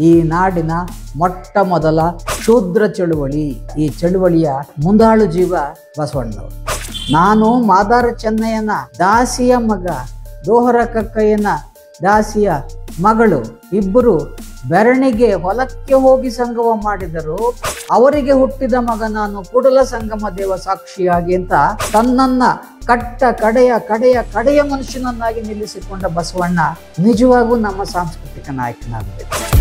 ಈ ನಾಡಿನ ಮೊಟ್ಟ ಮೊದಲ ಶೂದ್ರ ಚಳುವಳಿ. ಈ ಚಳುವಳಿಯ ಮುಂದಾಳು ಜೀವ ಬಸವಣ್ಣವರು. ನಾನು ಮಾದಾರ ಚೆನ್ನಯ್ಯನ ದಾಸಿಯ ಮಗ, ದೋಹರ ಕಕ್ಕಯ್ಯನ ದಾಸಿಯ ಮಗಳು, ಇಬ್ಬರು ಬೆರಣಿಗೆ ಹೊಲಕ್ಕೆ ಹೋಗಿ ಸಂಗಮ ಮಾಡಿದರು. ಅವರಿಗೆ ಹುಟ್ಟಿದ ಮಗ ನಾನು ಕುಡಲ ಸಂಗಮ ದೇವ ಸಾಕ್ಷಿಯಾಗಿ ಅಂತ ತನ್ನನ್ನ ಕಟ್ಟ ಕಡೆಯ ಕಡೆಯ ಕಡೆಯ ಮನುಷ್ಯನನ್ನಾಗಿ ನಿಲ್ಲಿಸಿಕೊಂಡ ಬಸವಣ್ಣ ನಿಜವಾಗೂ ನಮ್ಮ ಸಾಂಸ್ಕೃತಿಕ ನಾಯಕನಾಗಬೇಕು.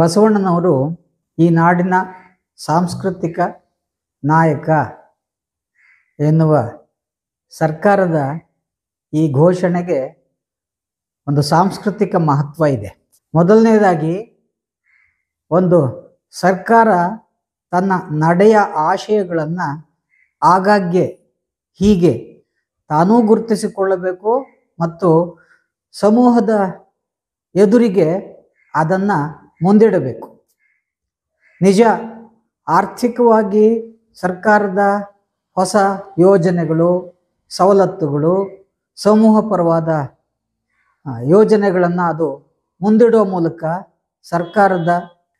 ಬಸವಣ್ಣನವರು ಈ ನಾಡಿನ ಸಾಂಸ್ಕೃತಿಕ ನಾಯಕ ಎನ್ನುವ ಸರ್ಕಾರದ ಈ ಘೋಷಣೆಗೆ ಒಂದು ಸಾಂಸ್ಕೃತಿಕ ಮಹತ್ವ ಇದೆ. ಮೊದಲನೇದಾಗಿ, ಒಂದು ಸರ್ಕಾರ ತನ್ನ ನಡೆಯ ಆಶಯಗಳನ್ನು ಆಗಾಗ್ಗೆ ಹೀಗೆ ತಾನೂ ಗುರುತಿಸಿಕೊಳ್ಳಬೇಕು ಮತ್ತು ಸಮೂಹದ ಎದುರಿಗೆ ಅದನ್ನು ಮುಂದಿಡಬೇಕು. ನಿಜ, ಆರ್ಥಿಕವಾಗಿ ಸರ್ಕಾರದ ಹೊಸ ಯೋಜನೆಗಳು, ಸವಲತ್ತುಗಳು ಸಮೂಹ ಪರವಾದ ಯೋಜನೆಗಳನ್ನು ಅದು ಮುಂದಿಡುವ ಮೂಲಕ ಸರ್ಕಾರದ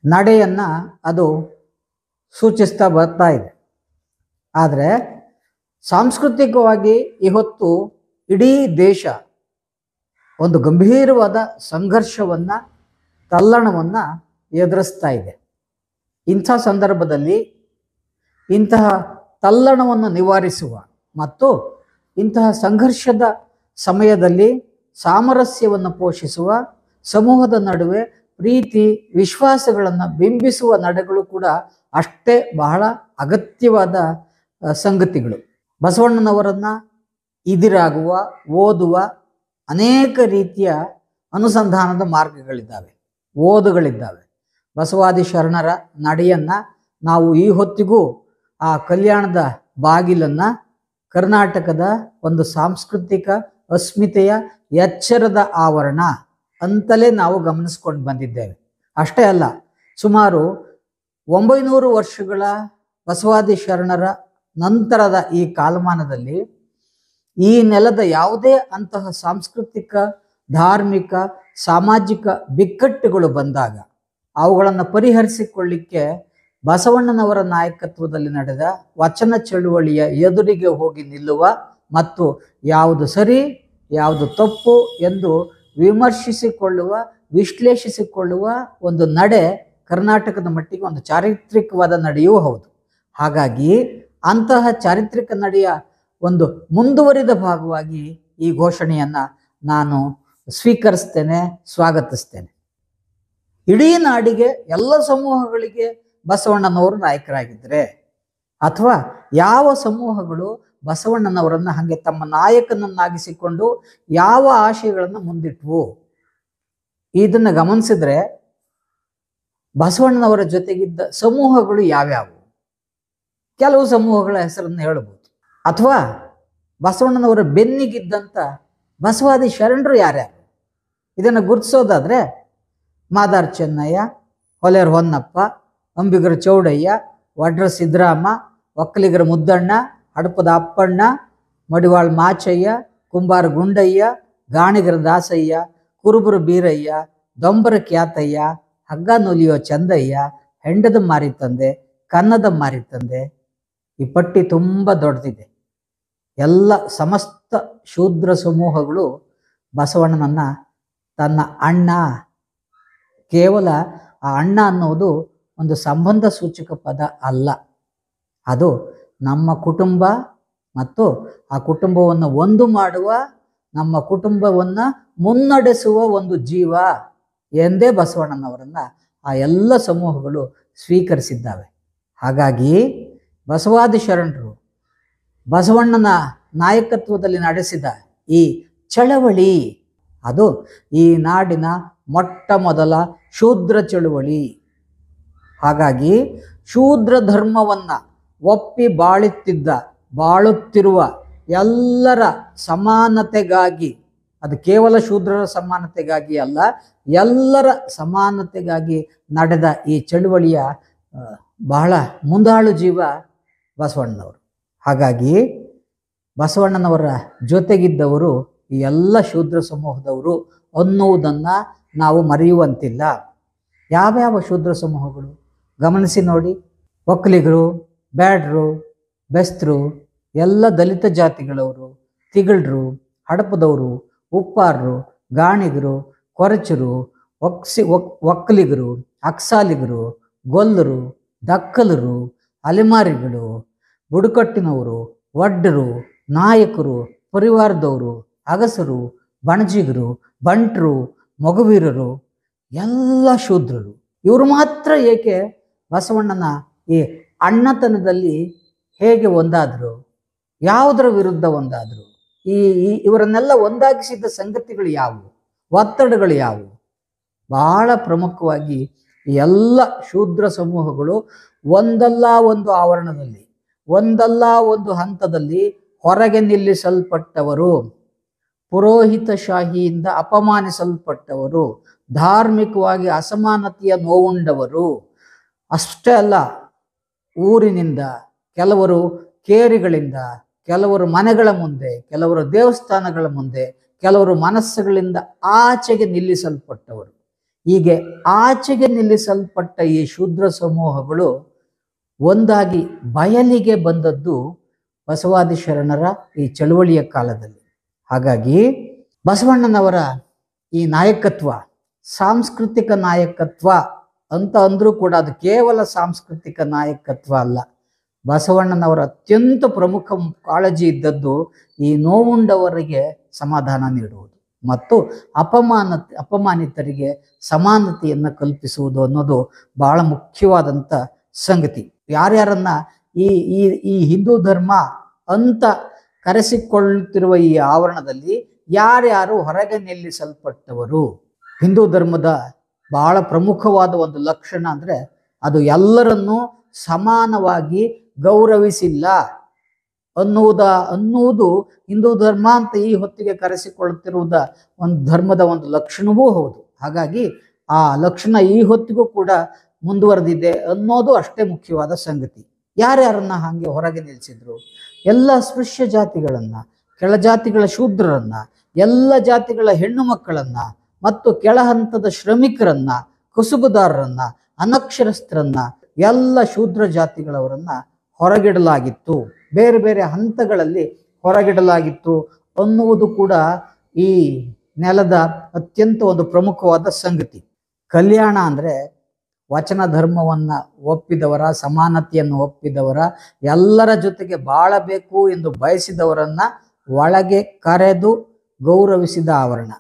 ನಡೆಯನ್ನು ಅದು ಸೂಚಿಸ್ತಾ ಬರ್ತಾ ಇದೆ. ಆದರೆ ಸಾಂಸ್ಕೃತಿಕವಾಗಿ ಇವತ್ತು ಇಡೀ ದೇಶ ಒಂದು ಗಂಭೀರವಾದ ಸಂಘರ್ಷವನ್ನು ತಲ್ಲಣವನ್ನು ಎದುರಿಸ್ತಾ ಇದೆ. ಇಂಥ ಸಂದರ್ಭದಲ್ಲಿ ಇಂತಹ ತಲ್ಲಣವನ್ನು ನಿವಾರಿಸುವ ಮತ್ತು ಇಂತಹ ಸಂಘರ್ಷದ ಸಮಯದಲ್ಲಿ ಸಾಮರಸ್ಯವನ್ನು ಪೋಷಿಸುವ, ಸಮೂಹದ ನಡುವೆ ಪ್ರೀತಿ, ವಿಶ್ವಾಸಗಳನ್ನು ಬಿಂಬಿಸುವ ನಡೆಗಳು ಕೂಡ ಅಷ್ಟೇ ಬಹಳ ಅಗತ್ಯವಾದ ಸಂಗತಿಗಳು. ಬಸವಣ್ಣನವರನ್ನು ಇದಿರಾಗುವ, ಓದುವ ಅನೇಕ ರೀತಿಯ ಅನುಸಂಧಾನದ ಮಾರ್ಗಗಳಿದ್ದಾವೆ. ಓದುಗಳಿದ್ದಾವೆ. ಬಸವಾದಿ ಶರಣರ ನಡೆಯನ್ನು ನಾವು ಈ ಹೊತ್ತಿಗೂ ಆ ಕಲ್ಯಾಣದ ಬಾಗಿಲನ್ನು ಕರ್ನಾಟಕದ ಒಂದು ಸಾಂಸ್ಕೃತಿಕ ಅಸ್ಮಿತೆಯ ಎಚ್ಚರದ ಆವರಣ ಅಂತಲೇ ನಾವು ಗಮನಿಸ್ಕೊಂಡು ಬಂದಿದ್ದೇವೆ. ಅಷ್ಟೇ ಅಲ್ಲ, ಸುಮಾರು ಒಂಬೈನೂರು ವರ್ಷಗಳ ಬಸವಾದಿ ಶರಣರ ನಂತರದ ಈ ಕಾಲಮಾನದಲ್ಲಿ ಈ ನೆಲದ ಯಾವುದೇ ಅಂತಹ ಸಾಂಸ್ಕೃತಿಕ ಧಾರ್ಮಿಕ, ಸಾಮಾಜಿಕ ಬಿಕ್ಕಟ್ಟುಗಳು ಬಂದಾಗ ಅವುಗಳನ್ನು ಪರಿಹರಿಸಿಕೊಳ್ಳಿಕ್ಕೆ ಬಸವಣ್ಣನವರ ನಾಯಕತ್ವದಲ್ಲಿ ನಡೆದ ವಚನ ಚಳುವಳಿಯ ಎದುರಿಗೆ ಹೋಗಿ ನಿಲ್ಲುವ ಮತ್ತು ಯಾವುದು ಸರಿ, ಯಾವುದು ತಪ್ಪು ಎಂದು ವಿಮರ್ಶಿಸಿಕೊಳ್ಳುವ, ವಿಶ್ಲೇಷಿಸಿಕೊಳ್ಳುವ ಒಂದು ನಡೆ ಕರ್ನಾಟಕದ ಮಟ್ಟಿಗೆ ಒಂದು ಚಾರಿತ್ರಿಕವಾದ ನಡೆಯೂ ಹೌದು. ಹಾಗಾಗಿ ಅಂತಹ ಚಾರಿತ್ರಿಕ ನಡೆಯ ಒಂದು ಮುಂದುವರಿದ ಭಾಗವಾಗಿ ಈ ಘೋಷಣೆಯನ್ನು ನಾನು ಸ್ವೀಕರಿಸ್ತೇನೆ, ಸ್ವಾಗತಿಸ್ತೇನೆ. ಇಡೀ ನಾಡಿಗೆ ಎಲ್ಲ ಸಮೂಹಗಳಿಗೆ ಬಸವಣ್ಣನವರು ನಾಯಕರಾಗಿದ್ದರೆ, ಅಥವಾ ಯಾವ ಸಮೂಹಗಳು ಬಸವಣ್ಣನವರನ್ನು ಹಾಗೆ ತಮ್ಮ ನಾಯಕನನ್ನಾಗಿಸಿಕೊಂಡು ಯಾವ ಆಶಯಗಳನ್ನು ಮುಂದಿಟ್ವು? ಇದನ್ನು ಗಮನಿಸಿದ್ರೆ ಬಸವಣ್ಣನವರ ಜೊತೆಗಿದ್ದ ಸಮೂಹಗಳು ಯಾವ್ಯಾವು? ಕೆಲವು ಸಮೂಹಗಳ ಹೆಸರನ್ನು ಹೇಳ್ಬೋದು. ಅಥವಾ ಬಸವಣ್ಣನವರ ಬೆನ್ನಿಗಿದ್ದಂಥ ಬಸವಾದಿ ಶರಣರು ಯಾರ್ಯಾರು? ಇದನ್ನು ಗುರುತಿಸೋದಾದ್ರೆ ಮಾದಾರ್ ಚೆನ್ನಯ್ಯ, ಹೊಲೆರ್ ಹೊನ್ನಪ್ಪ, ಅಂಬಿಗರ ಚೌಡಯ್ಯ ವಡ್ರ ಸಿದ್ದರಾಮ, ಒಕ್ಕಲಿಗರ ಮುದ್ದಣ್ಣ, ಹಡಪದ ಅಪ್ಪಣ್ಣ, ಮಡಿವಾಳ್ ಮಾಚಯ್ಯ, ಕುಂಬಾರ ಗುಂಡಯ್ಯ, ಗಾಣಿಗರ ದಾಸಯ್ಯ, ಕುರುಬರ ಬೀರಯ್ಯ ದೊಂಬರ ಖ್ಯಾತಯ್ಯ, ಹಗ್ಗ ನೊಲಿಯೋ ಚಂದಯ್ಯ, ಹೆಂಡದ ಮಾರಿ ತಂದೆ, ಕನ್ನದ ಮಾರಿ ತಂದೆ. ಈ ಪಟ್ಟಿ ತುಂಬ ದೊಡ್ಡದಿದೆ. ಎಲ್ಲ ಸಮಸ್ತ ಶೂದ್ರ ಸಮೂಹಗಳು ಬಸವಣ್ಣನನ್ನ ತನ್ನ ಅಣ್ಣ. ಕೇವಲ ಆ ಅಣ್ಣ ಅನ್ನೋದು ಒಂದು ಸಂಬಂಧ ಸೂಚಕ ಪದ ಅಲ್ಲ. ಅದು ನಮ್ಮ ಕುಟುಂಬ ಮತ್ತು ಆ ಕುಟುಂಬವನ್ನು ಒಂದು ಮಾಡುವ, ನಮ್ಮ ಕುಟುಂಬವನ್ನು ಮುನ್ನಡೆಸುವ ಒಂದು ಜೀವ ಎಂದೇ ಬಸವಣ್ಣನವರನ್ನು ಆ ಎಲ್ಲ ಸಮೂಹಗಳು ಸ್ವೀಕರಿಸಿದ್ದಾವೆ. ಹಾಗಾಗಿ ಬಸವಾದಿ ಶರಣರು ಬಸವಣ್ಣನ ನಾಯಕತ್ವದಲ್ಲಿ ನಡೆಸಿದ ಈ ಚಳವಳಿ ಅದು ಈ ನಾಡಿನ ಮೊಟ್ಟ ಮೊದಲ ಶೂದ್ರ ಚಳುವಳಿ. ಹಾಗಾಗಿ ಶೂದ್ರ ಧರ್ಮವನ್ನು ಒಪ್ಪಿ ಬಾಳುತ್ತಿದ್ದ, ಬಾಳುತ್ತಿರುವ ಎಲ್ಲರ ಸಮಾನತೆಗಾಗಿ, ಅದು ಕೇವಲ ಶೂದ್ರರ ಸಮಾನತೆಗಾಗಿ ಅಲ್ಲ, ಎಲ್ಲರ ಸಮಾನತೆಗಾಗಿ ನಡೆದ ಈ ಚಳುವಳಿಯ ಬಹಳ ಮುಂದಾಳು ಜೀವ ಬಸವಣ್ಣನವರು. ಹಾಗಾಗಿ ಬಸವಣ್ಣನವರ ಜೊತೆಗಿದ್ದವರು ಈ ಎಲ್ಲ ಶೂದ್ರ ಸಮೂಹದವರು ಅನ್ನುವುದನ್ನು ನಾವು ಮರೆಯುವಂತಿಲ್ಲ. ಯಾವ್ಯಾವ ಶೂದ್ರ ಸಮೂಹಗಳು? ಗಮನಿಸಿ ನೋಡಿ. ಒಕ್ಕಲಿಗರು, ಬ್ಯಾಡ್ರು, ಬೆಸ್ತರು, ಎಲ್ಲ ದಲಿತ ಜಾತಿಗಳವರು, ತಿಗಳರು, ಹಡಪದವರು, ಉಪ್ಪಾರರು, ಗಾಣಿಗರು, ಕೊರಚರು, ಒಕ್ಸಿ ಒಕ್ ಒಕ್ಕಲಿಗರು, ಅಕ್ಸಾಲಿಗರು, ಗೊಲ್ಲರು, ದಕ್ಕಲರು, ಅಲೆಮಾರಿಗಳು, ಬುಡಕಟ್ಟಿನವರು ಒಡ್ಡರು ನಾಯಕರು, ಪರಿವಾರದವರು ಅಗಸರು, ಬಣಜಿಗರು, ಬಂಟರು, ಮಗುವೀರರು, ಎಲ್ಲ ಶೂದ್ರರು. ಇವರು ಮಾತ್ರ ಏಕೆ ಬಸವಣ್ಣನ ಈ ಅಣ್ಣತನದಲ್ಲಿ ಹೇಗೆ ಒಂದಾದರು, ಯಾವುದರ ವಿರುದ್ಧ ಒಂದಾದರು, ಈ ಇವರನ್ನೆಲ್ಲ ಒಂದಾಗಿಸಿದ್ದ ಸಂಗತಿಗಳು ಯಾವುವು, ಒತ್ತಡಗಳು ಯಾವುವು? ಬಹಳ ಪ್ರಮುಖವಾಗಿ ಎಲ್ಲ ಶೂದ್ರ ಸಮೂಹಗಳು ಒಂದಲ್ಲ ಒಂದು ಆವರಣದಲ್ಲಿ, ಒಂದಲ್ಲ ಒಂದು ಹಂತದಲ್ಲಿ ಹೊರಗೆ ನಿಲ್ಲಿಸಲ್ಪಟ್ಟವರು. ಪುರೋಹಿತಶಾಹಿಯಿಂದ ಅಪಮಾನಿಸಲ್ಪಟ್ಟವರು, ಧಾರ್ಮಿಕವಾಗಿ ಅಸಮಾನತೆಯ ನೋವುಂಡವರು. ಅಷ್ಟೇ ಅಲ್ಲ, ಊರಿನಿಂದ ಕೆಲವರು ಕೇರಿಗಳಿಂದ, ಕೆಲವರು ಮನೆಗಳ ಮುಂದೆ, ಕೆಲವರು ದೇವಸ್ಥಾನಗಳ ಮುಂದೆ, ಕೆಲವರು ಮನಸ್ಸುಗಳಿಂದ ಆಚೆಗೆ ನಿಲ್ಲಿಸಲ್ಪಟ್ಟವರು. ಹೀಗೆ ಆಚೆಗೆ ನಿಲ್ಲಿಸಲ್ಪಟ್ಟ ಈ ಶೂದ್ರ ಸಮೂಹಗಳು ಒಂದಾಗಿ ಬಯಲಿಗೆ ಬಂದದ್ದು ಬಸವಾದಿ ಶರಣರ ಈ ಚಳುವಳಿಯ ಕಾಲದಲ್ಲಿ. ಹಾಗಾಗಿ ಬಸವಣ್ಣನವರ ಈ ನಾಯಕತ್ವ, ಸಾಂಸ್ಕೃತಿಕ ನಾಯಕತ್ವ ಅಂತ ಅಂದ್ರೂ ಕೂಡ ಅದು ಕೇವಲ ಸಾಂಸ್ಕೃತಿಕ ನಾಯಕತ್ವ ಅಲ್ಲ. ಬಸವಣ್ಣನವರ ಅತ್ಯಂತ ಪ್ರಮುಖ ಕಾಳಜಿ ಇದ್ದದ್ದು ಈ ನೋವುಂಡವರಿಗೆ ಸಮಾಧಾನ ನೀಡುವುದು ಮತ್ತು ಅಪಮಾನ, ಅಪಮಾನಿತರಿಗೆ ಸಮಾನತೆಯನ್ನು ಕಲ್ಪಿಸುವುದು ಅನ್ನೋದು ಬಹಳ ಮುಖ್ಯವಾದಂಥ ಸಂಗತಿ. ಯಾರ್ಯಾರನ್ನ ಈ ಈ ಈ ಹಿಂದೂ ಧರ್ಮ ಅಂತ ಕರೆಸಿಕೊಳ್ಳುತ್ತಿರುವ ಈ ಆವರಣದಲ್ಲಿ ಯಾರ್ಯಾರು ಹೊರಗೆ ನಿಲ್ಲಿಸಲ್ಪಟ್ಟವರು? ಹಿಂದೂ ಧರ್ಮದ ಬಹಳ ಪ್ರಮುಖವಾದ ಒಂದು ಲಕ್ಷಣ ಅಂದ್ರೆ ಅದು ಎಲ್ಲರನ್ನೂ ಸಮಾನವಾಗಿ ಗೌರವಿಸಿಲ್ಲ. ಅನ್ನುವುದ, ಅನ್ನುವುದು ಹಿಂದೂ ಧರ್ಮ ಅಂತ ಈ ಹೊತ್ತಿಗೆ ಕರೆಸಿಕೊಳ್ಳುತ್ತಿರುವುದ ಒಂದು ಧರ್ಮದ ಒಂದು ಲಕ್ಷಣವೂ ಹೌದು. ಹಾಗಾಗಿ ಆ ಲಕ್ಷಣ ಈ ಹೊತ್ತಿಗೂ ಕೂಡ ಮುಂದುವರೆದಿದೆ ಅನ್ನೋದು ಅಷ್ಟೇ ಮುಖ್ಯವಾದ ಸಂಗತಿ. ಯಾರ್ಯಾರನ್ನ ಹಾಗೆ ಹೊರಗೆ ನಿಲ್ಲಿಸಿದ್ರು? ಎಲ್ಲ ಸ್ಪೃಶ್ಯ ಜಾತಿಗಳನ್ನ ಕೆಳಜಾತಿಗಳ ಶೂದ್ರರನ್ನ, ಎಲ್ಲ ಜಾತಿಗಳ ಹೆಣ್ಣು ಮಕ್ಕಳನ್ನ ಮತ್ತು ಕೆಳಹಂತದ ಶ್ರಮಿಕರನ್ನ, ಕುಸುಬುದಾರರನ್ನು, ಅನಕ್ಷರಸ್ಥರನ್ನ ಎಲ್ಲ ಶೂದ್ರ ಜಾತಿಗಳವರನ್ನ ಹೊರಗಿಡಲಾಗಿತ್ತು. ಬೇರೆ ಬೇರೆ ಹಂತಗಳಲ್ಲಿ ಹೊರಗಿಡಲಾಗಿತ್ತು ಅನ್ನುವುದು ಕೂಡ ಈ ನೆಲದ ಅತ್ಯಂತ ಒಂದು ಪ್ರಮುಖವಾದ ಸಂಗತಿ. ಕಲ್ಯಾಣ ಅಂದ್ರೆ ವಚನ ಧರ್ಮವನ್ನು ಒಪ್ಪಿದವರ, ಸಮಾನತೆಯನ್ನು ಒಪ್ಪಿದವರ, ಎಲ್ಲರ ಜೊತೆಗೆ ಬಾಳಬೇಕು ಎಂದು ಬಯಸಿದವರನ್ನು ಒಳಗೆ ಕರೆದು ಗೌರವಿಸಿದ ಆವರಣ.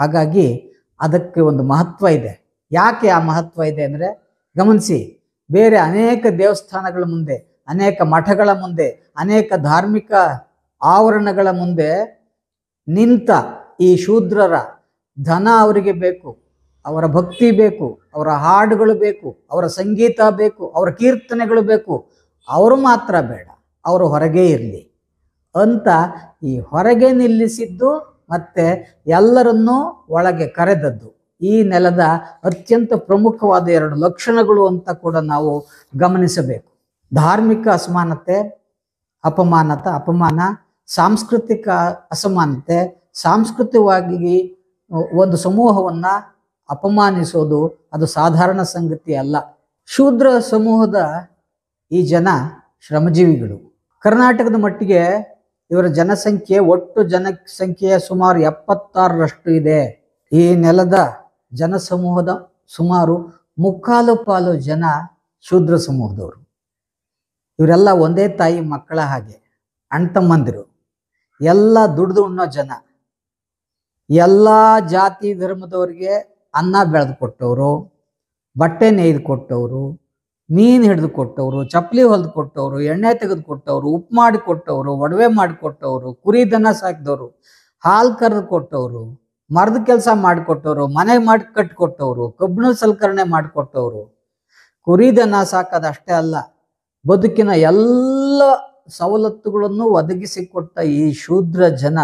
ಹಾಗಾಗಿ ಅದಕ್ಕೆ ಒಂದು ಮಹತ್ವ ಇದೆ. ಯಾಕೆ ಆ ಮಹತ್ವ ಇದೆ ಅಂದರೆ, ಗಮನಿಸಿ, ಬೇರೆ ಅನೇಕ ದೇವಸ್ಥಾನಗಳ ಮುಂದೆ, ಅನೇಕ ಮಠಗಳ ಮುಂದೆ, ಅನೇಕ ಧಾರ್ಮಿಕ ಆವರಣಗಳ ಮುಂದೆ ನಿಂತ ಈ ಶೂದ್ರರ ಧನ ಅವರಿಗೆ ಬೇಕು. ಅವರ ಭಕ್ತಿ ಬೇಕು, ಅವರ ಹಾಡುಗಳು ಬೇಕು, ಅವರ ಸಂಗೀತ ಬೇಕು, ಅವರ ಕೀರ್ತನೆಗಳು ಬೇಕು. ಅವರು ಮಾತ್ರ ಬೇಡ, ಅವರು ಹೊರಗೆ ಇರಲಿ. ಅಂತ ಈ ಹೊರಗೆ ನಿಲ್ಲಿಸಿದ್ದು ಮತ್ತೆ ಎಲ್ಲರನ್ನೂ ಒಳಗೆ ಕರೆದದ್ದು. ಈ ನೆಲದ ಅತ್ಯಂತ ಪ್ರಮುಖವಾದ ಎರಡು ಲಕ್ಷಣಗಳು ಅಂತ ಕೂಡ ನಾವು ಗಮನಿಸಬೇಕು. ಧಾರ್ಮಿಕ ಅಸಮಾನತೆ, ಅಪಮಾನತ, ಅಪಮಾನ, ಸಾಂಸ್ಕೃತಿಕ ಅಸಮಾನತೆ, ಸಾಂಸ್ಕೃತಿಕವಾಗಿ ಒಂದು ಸಮೂಹವನ್ನ ಅಪಮಾನಿಸೋದು ಅದು ಸಾಧಾರಣ ಸಂಗತಿ ಅಲ್ಲ. ಶೂದ್ರ ಸಮೂಹದ ಈ ಜನ ಶ್ರಮಜೀವಿಗಳು. ಕರ್ನಾಟಕದ ಮಟ್ಟಿಗೆ ಇವರ ಜನಸಂಖ್ಯೆ ಒಟ್ಟು ಜನಸಂಖ್ಯೆಯ ಸುಮಾರು ಎಪ್ಪತ್ತಾರರಷ್ಟು ಇದೆ. ಈ ನೆಲದ ಜನಸಮೂಹದ ಸುಮಾರು ಮುಕ್ಕಾಲು ಪಾಲು ಜನ ಶೂದ್ರ ಸಮೂಹದವರು. ಇವರೆಲ್ಲ ಒಂದೇ ತಾಯಿ ಮಕ್ಕಳ ಹಾಗೆ ಅಣ್ತಮ್ಮಂದಿರು ಎಲ್ಲ ದುಡ್ದು ಉಣ್ಣೋ ಜನ. ಎಲ್ಲ ಜಾತಿ ಧರ್ಮದವರಿಗೆ ಅನ್ನ ಬೆಳೆದು ಕೊಟ್ಟವರು, ಬಟ್ಟೆ ನೇಯ್ದು ಕೊಟ್ಟವರು, ಮೀನು ಹಿಡಿದು ಕೊಟ್ಟವರು ಚಪ್ಪಲಿ ಹೊಲ್ದು ಕೊಟ್ಟವರು, ಎಣ್ಣೆ ತೆಗೆದು ಕೊಟ್ಟವರು ಉಪ್ಪು ಮಾಡಿ ಕೊಟ್ಟವರು, ಒಡವೆ ಮಾಡಿ ಕೊಟ್ಟವರು, ಕುರಿ ದನ ಸಾಕಿದವರು, ಹಾಲು ಕರೆದು ಕೊಟ್ಟವರು, ಮರದ ಕೆಲಸ ಮಾಡಿಕೊಟ್ಟವರು ಮನೆ ಮಾಡಿ ಕಟ್ಟಿಕೊಟ್ಟವರು ಕಬ್ಬಿಣ ಸಲಕರಣೆ ಮಾಡಿಕೊಟ್ಟವರು ಕುರಿ ದನ ಸಾಕೋದಷ್ಟೇ ಅಲ್ಲ, ಬದುಕಿನ ಎಲ್ಲ ಸವಲತ್ತುಗಳನ್ನು ಒದಗಿಸಿಕೊಟ್ಟ ಈ ಶೂದ್ರ ಜನ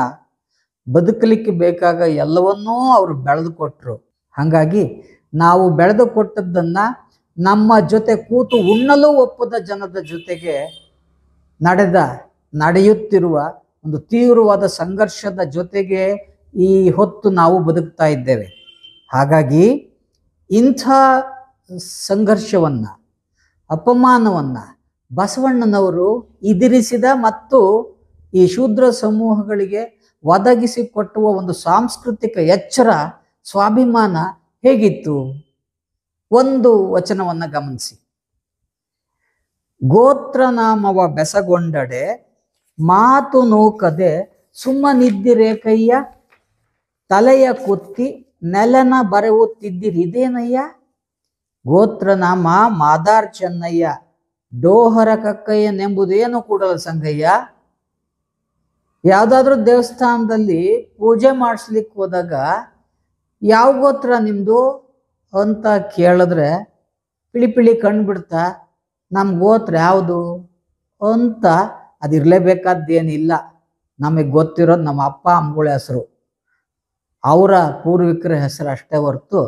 ಬದುಕಲಿಕ್ಕೆ ಬೇಕಾಗ ಎಲ್ಲವನ್ನೂ ಅವರು ಬೆಳೆದು ಕೊಟ್ಟರು ಹಾಗಾಗಿ ನಾವು ಬೆಳೆದು ಕೊಟ್ಟದ್ದನ್ನು ನಮ್ಮ ಜೊತೆ ಕೂತು ಉಣ್ಣಲು ಒಪ್ಪದ ಜನದ ಜೊತೆಗೆ ನಡೆದ, ನಡೆಯುತ್ತಿರುವ ಒಂದು ತೀವ್ರವಾದ ಸಂಘರ್ಷದ ಜೊತೆಗೆ ಈ ಹೊತ್ತು ನಾವು ಬದುಕ್ತಾ ಇದ್ದೇವೆ. ಹಾಗಾಗಿ ಇಂಥ ಸಂಘರ್ಷವನ್ನು, ಅಪಮಾನವನ್ನು ಬಸವಣ್ಣನವರು ಎದುರಿಸಿದ ಮತ್ತು ಈ ಶೂದ್ರ ಸಮೂಹಗಳಿಗೆ ಒದಗಿಸಿಕೊಟ್ಟುವ ಒಂದು ಸಾಂಸ್ಕೃತಿಕ ಎಚ್ಚರ ಸ್ವಾಭಿಮಾನ ಹೇಗಿತ್ತು? ಒಂದು ವಚನವನ್ನು ಗಮನಿಸಿ. ಗೋತ್ರನಾಮವ ಬೆಸಗೊಂಡಡೆ ಮಾತು ನೂಕದೆ ಸುಮ್ಮನಿದ್ದಿರೆ ಕೈಯ ತಲೆಯ ಕುತ್ತಿ ನೆಲನ ಬರೆಯುತ್ತಿದ್ದಿರಿದೇನಯ್ಯ ಗೋತ್ರನಾಮ ಮಾದಾರ್ ಚೆನ್ನಯ್ಯ, ಡೋಹರ ಕಕ್ಕಯ್ಯನೆಂಬುದೇನು ಕೂಡಲ ಸಂಗಯ್ಯ? ಯಾವುದಾದ್ರೂ ದೇವಸ್ಥಾನದಲ್ಲಿ ಪೂಜೆ ಮಾಡಿಸ್ಲಿಕ್ಕೆ ಹೋದಾಗ ಯಾವ ಗೋತ್ರ ನಿಮ್ಮದು ಅಂತ ಕೇಳಿದ್ರೆ ಪಿಳಿ ಪಿಳಿ ಕಂಡುಬಿಡ್ತಾ ನಮ್ಮ ಗೋತ್ರ ಯಾವುದು? ಅಂತ ಅದಿರಲೇಬೇಕಾದ್ದೇನಿಲ್ಲ. ನಮಗೆ ಗೊತ್ತಿರೋದು ನಮ್ಮ ಅಪ್ಪ ಅಮ್ಮಗಳ ಹೆಸರು. ಅವರ ಪೂರ್ವಿಕರ ಹೆಸರು ಅಷ್ಟೇ ಹೊರತು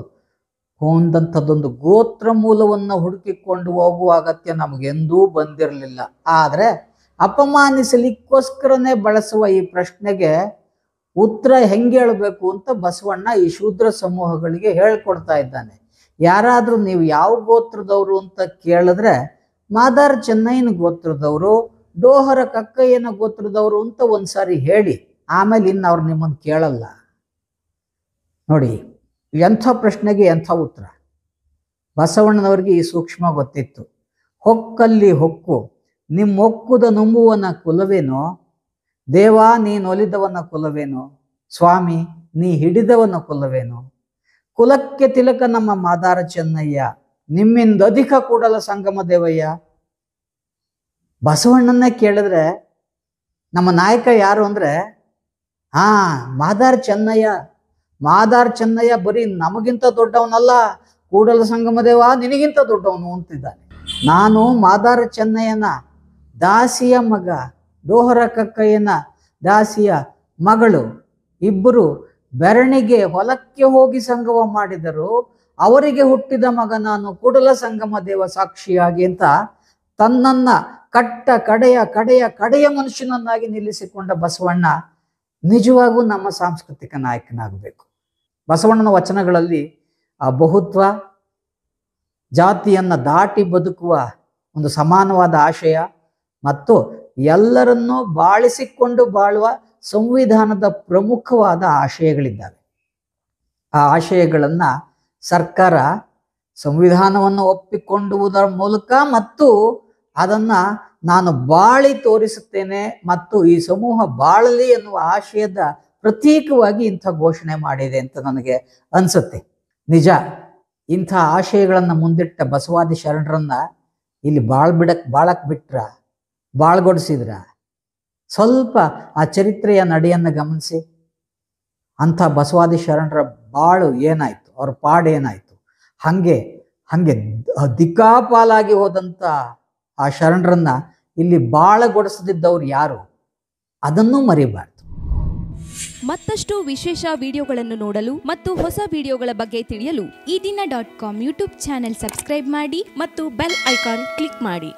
ಹೊಂದಂಥದ್ದೊಂದು ಗೋತ್ರ ಮೂಲವನ್ನು ಹುಡುಕಿಕೊಂಡು ಹೋಗುವ ಅಗತ್ಯ ನಮಗೆಂದೂ ಬಂದಿರಲಿಲ್ಲ. ಆದರೆ ಅಪಮಾನಿಸಲಿಕ್ಕೋಸ್ಕರನೇ ಬಳಸುವ ಈ ಪ್ರಶ್ನೆಗೆ ಉತ್ತರ ಹೆಂಗೆ ಹೇಳಬೇಕು ಅಂತ ಬಸವಣ್ಣ ಈ ಶೂದ್ರ ಸಮೂಹಗಳಿಗೆ ಹೇಳ್ಕೊಡ್ತಾ ಇದ್ದಾನೆ. ಯಾರಾದರೂ ನೀವು ಯಾವ ಗೋತ್ರದವರು ಅಂತ ಕೇಳಿದ್ರೆ, ಮಾದಾರ್ ಚೆನ್ನೈನ ಗೋತ್ರದವರು, ಡೋಹರ ಕಕ್ಕಯ್ಯನ ಗೋತ್ರದವರು ಅಂತ ಒಂದ್ಸಾರಿ ಹೇಳಿ, ಆಮೇಲೆ ಇನ್ನು ಅವ್ರು ನಿಮ್ಮನ್ನು ಕೇಳಲ್ಲ. ನೋಡಿ, ಎಂಥ ಪ್ರಶ್ನೆಗೆ ಎಂಥ ಉತ್ತರ. ಬಸವಣ್ಣನವ್ರಿಗೆ ಈ ಸೂಕ್ಷ್ಮ ಗೊತ್ತಿತ್ತು. ಹೊಕ್ಕಲ್ಲಿ ಹೊಕ್ಕು, ನಿಮ್ಮೊಕ್ಕುದ ನುಂಬುವನ ಕುಲವೇನೋ ದೇವಾ ನೀನೊಲಿದವನ ಕುಲವೇನು? ಸ್ವಾಮಿ, ನೀ ಹಿಡಿದವನ ಕುಲವೇನು? ಕುಲಕ್ಕೆ ತಿಲಕ ನಮ್ಮ ಮಾದಾರ ಚೆನ್ನಯ್ಯ, ನಿಮ್ಮಿಂದ ಅಧಿಕ ಕೂಡಲ ಸಂಗಮ ದೇವಯ್ಯ. ಬಸವಣ್ಣನ ಕೇಳಿದ್ರೆ, ನಮ್ಮ ನಾಯಕ ಯಾರು ಅಂದ್ರೆ ಹಾ ಮಾದಾರ್ ಚೆನ್ನಯ್ಯ. ಮಾದಾರ್ ಚೆನ್ನಯ್ಯ ಬರೀ ನಮಗಿಂತ ದೊಡ್ಡವನಲ್ಲ, ಕೂಡಲ ಸಂಗಮ ದೇವ, ನಿನಗಿಂತ ದೊಡ್ಡವನು ಅಂತಿದ್ದಾನೆ. ನಾನು ಮಾದಾರ ಚೆನ್ನಯ್ಯನ ದಾಸಿಯ ಮಗ. ಡೋಹರ ಕಕ್ಕಯ್ಯನ ದಾಸಿಯ ಮಗಳು ಇಬ್ಬರು ಬೆರಣಿಗೆ ಹೊಲಕ್ಕೆ ಹೋಗಿ ಸಂಗಮ ಮಾಡಿದರು. ಅವರಿಗೆ ಹುಟ್ಟಿದ ಮಗ ನಾನು ಕೂಡಲ ಸಂಗಮ ದೇವ ಸಾಕ್ಷಿಯಾಗಿ ಅಂತ ತನ್ನನ್ನ ಕಟ್ಟ ಕಡೆಯ ಕಡೆಯ ಕಡೆಯ ಮನುಷ್ಯನನ್ನಾಗಿ ನಿಲ್ಲಿಸಿಕೊಂಡ ಬಸವಣ್ಣ ನಿಜವಾಗೂ ನಮ್ಮ ಸಾಂಸ್ಕೃತಿಕ ನಾಯಕನಾಗಬೇಕು. ಬಸವಣ್ಣನ ವಚನಗಳಲ್ಲಿ ಆ ಬಹುತ್ವ, ಜಾತಿಯನ್ನು ದಾಟಿ ಬದುಕುವ ಒಂದು ಸಮಾನವಾದ ಆಶಯ ಮತ್ತು ಎಲ್ಲರನ್ನೂ ಬಾಳಿಸಿಕೊಂಡು ಬಾಳುವ ಸಂವಿಧಾನದ ಪ್ರಮುಖವಾದ ಆಶಯಗಳಿದ್ದಾವೆ. ಆ ಆಶಯಗಳನ್ನು ಸರ್ಕಾರ ಸಂವಿಧಾನವನ್ನು ಒಪ್ಪಿಕೊಂಡುವುದರ ಮೂಲಕ ಮತ್ತು ಅದನ್ನು ನಾನು ಬಾಳಿ ತೋರಿಸುತ್ತೇನೆ ಮತ್ತು ಈ ಸಮೂಹ ಬಾಳಲಿ ಎನ್ನುವ ಆಶಯದ ಪ್ರತೀಕವಾಗಿ ಇಂಥ ಘೋಷಣೆ ಮಾಡಿದೆ ಅಂತ ನನಗೆ ಅನಿಸುತ್ತೆ. ನಿಜ, ಇಂಥ ಆಶಯಗಳನ್ನು ಮುಂದಿಟ್ಟ ಬಸವಾದಿ ಶರಣರನ್ನ ಇಲ್ಲಿ ಬಾಳ್ಬಿಡಕ್, ಬಾಳಕ್ ಬಿಟ್ರ ಬಾಳ್ಗೊಡಿಸಿದ್ರ. ಸ್ವಲ್ಪ ಆ ಚರಿತ್ರೆಯ ನಡೆಯನ್ನು ಗಮನಿಸಿ. ಅಂಥ ಬಸವಾದಿ ಶರಣರ ಬಾಳು ಏನಾಯ್ತು? ಅವ್ರ ಪಾಡು ಹಾಗೆ ಹಾಗೆ, ಹಂಗೆ ದಿಕ್ಕಾಪಾಲಾಗಿ ಹೋದಂಥ ಆ ಶರಣರನ್ನ ಇಲ್ಲಿ ಬಾಳಗೊಡಿಸದಿದ್ದವ್ರು ಯಾರು? ಅದನ್ನು ಮರಿಬಾರ್ದು. ಮತ್ತಷ್ಟು ವಿಶೇಷ ವಿಡಿಯೋಗಳನ್ನು ನೋಡಲು ಮತ್ತು ಹೊಸ ವಿಡಿಯೋಗಳ ಬಗ್ಗೆ ತಿಳಿಯಲು Ee Dina dot com YouTube channel subscribe ಮಾಡಿ ಮತ್ತು ಬೆಲ್ ಐಕಾನ್ ಕ್ಲಿಕ್ ಮಾಡಿ.